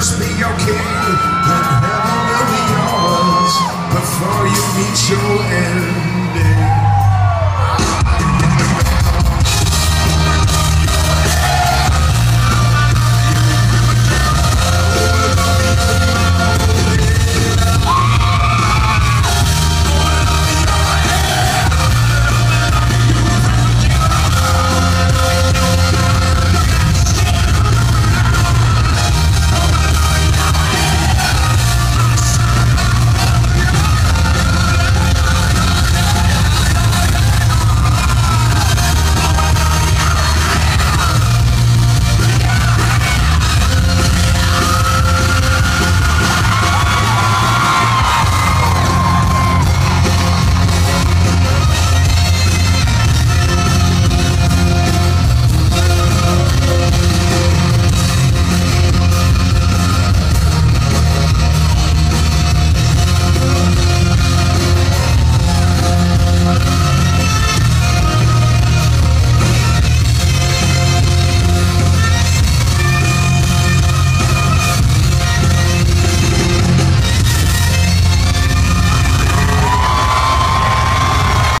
just be your king, Then heaven will be yours before you meet your end.